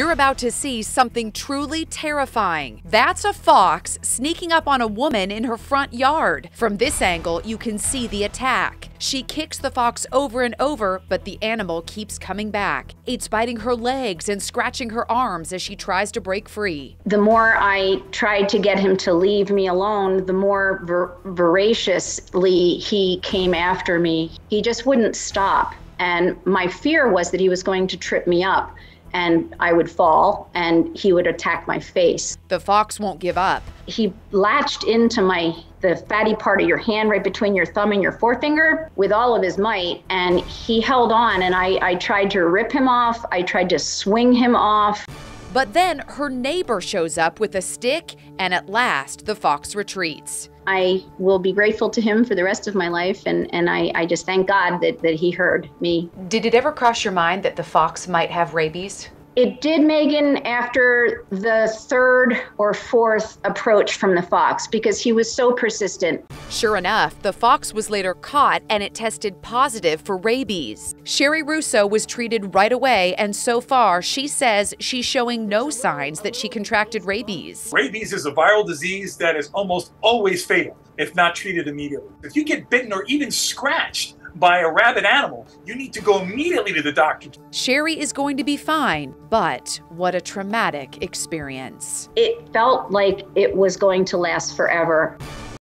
You're about to see something truly terrifying. That's a fox sneaking up on a woman in her front yard. From this angle, you can see the attack. She kicks the fox over and over, but the animal keeps coming back. It's biting her legs and scratching her arms as she tries to break free. The more I tried to get him to leave me alone, the more ver- voraciously he came after me. He just wouldn't stop. And my fear was that he was going to trip me up and I would fall and he would attack my face. The fox won't give up. He latched into my the fatty part of your hand right between your thumb and your forefinger with all of his might and he held on and I, I tried to rip him off. I tried to swing him off. But then her neighbor shows up with a stick, and at last the fox retreats. I will be grateful to him for the rest of my life, and, and I, I just thank God that, that he heard me. Did it ever cross your mind that the fox might have rabies? It did, Megan, after the third or fourth approach from the fox because he was so persistent. Sure enough, the fox was later caught and it tested positive for rabies. Sherri Russo was treated right away, and so far, she says she's showing no signs that she contracted rabies. Rabies is a viral disease that is almost always fatal if not treated immediately. If you get bitten or even scratched, by a rabid animal, you need to go immediately to the doctor. Sherri is going to be fine, but what a traumatic experience. It felt like it was going to last forever.